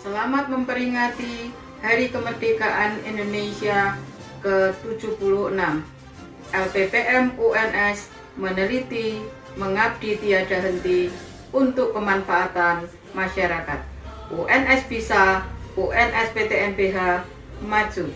Selamat memperingati Hari Kemerdekaan Indonesia ke-76. LPPM UNS meneliti, mengabdi tiada henti untuk kemanfaatan masyarakat. UNS bisa, UNS PTNBH maju.